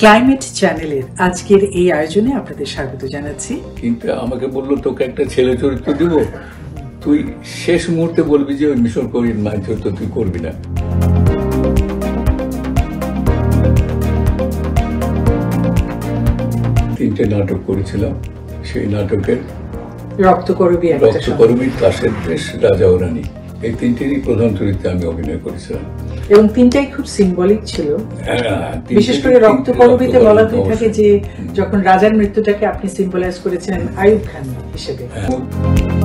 Climate চ্যানেলের আজকের এই আয়োজনে আপনাদের স্বাগত জানাচ্ছি। কিন্তু আমাকে বলল তোকে একটা ছেলে চরিত্র দিব। তুই শেষ মুহূর্তে বলবি যে ওই মিশন করির মায়ের চরিত্র তুই করবি না। তিনটে নাটক করেছিলাম। সেই নাটকের রক্তকরবী। রক্তকর্মী কাশের দেশ রাজা ও রানী। এই তিনটেরই প্রধান চরিত্রে আমি অভিনয় করেছিলাম। এবং তিনটাই খুব সিম্বলিক ছিল। হ্যাঁ, বিশেষ করে রক্ত রক্তকরবীতে বলা হয়ে থাকে যে যখন রাজার মৃত্যুটাকে আপনি সিম্বলাইজ করেছেন আয়ুব খান হিসেবে। হ্যাঁ।